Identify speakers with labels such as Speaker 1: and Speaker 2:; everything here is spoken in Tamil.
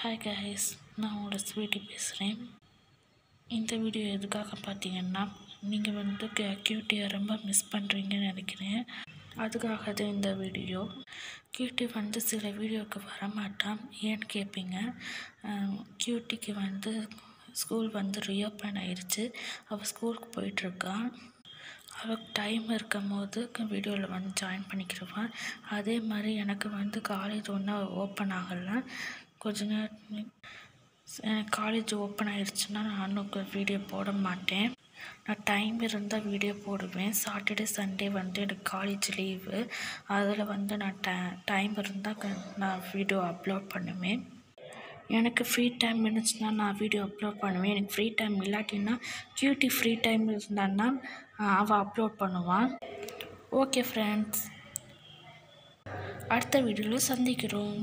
Speaker 1: ஹாய் கைஸ் நான் உங்களோட ஸ்வீட்டி பேசுகிறேன் இந்த வீடியோ எதுக்காக பார்த்தீங்கன்னா நீங்கள் வந்து க்யூட்டியை ரொம்ப மிஸ் பண்ணுறீங்கன்னு நினைக்கிறேன். அதுக்காக தான் இந்த வீடியோ. கியூட்டி வந்து சில வீடியோவுக்கு வரமாட்டான் ஏன்னு கேட்பீங்க கியூட்டிக்கு வந்து ஸ்கூல் வந்து ரீஓப்பன் ஆயிடுச்சு அவள் ஸ்கூலுக்கு போயிட்டுருக்கான் அவளுக்கு டைம் இருக்கும் போது வீடியோவில் வந்து ஜாயின் பண்ணிக்கிடுவான் அதே மாதிரி எனக்கு வந்து காலேஜ் ஒன்றும் ஓப்பன் ஆகலை. கொஞ்ச நேரம் எனக்கு காலேஜ் ஓப்பன் ஆயிடுச்சுன்னா நானும் வீடியோ போட மாட்டேன். நான் டைம் இருந்தால் வீடியோ போடுவேன். சாட்டர்டே சண்டே வந்து எனக்கு காலேஜ் லீவு அதில் வந்து நான் ட டைம் இருந்தால் க நான் வீடியோ அப்லோட் பண்ணுவேன். எனக்கு ஃப்ரீ டைம் இருந்துச்சுன்னா நான் வீடியோ அப்லோட் பண்ணுவேன். எனக்கு ஃப்ரீ டைம் இல்லாட்டின்னா கியூட்டி ஃப்ரீ டைம் இருந்தான்னா அவள் அப்லோட் பண்ணுவான் ஓகே ஃப்ரெண்ட்ஸ் அடுத்த வீடியோவில் சந்திக்கிறோம்.